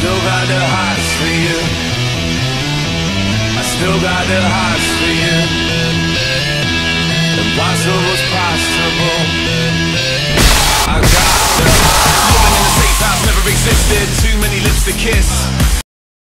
still got the hots for you. I still got the hots for you. Impossible Impossible's possible. I got the hots. Living in a safe house never existed. Too many lips to kiss.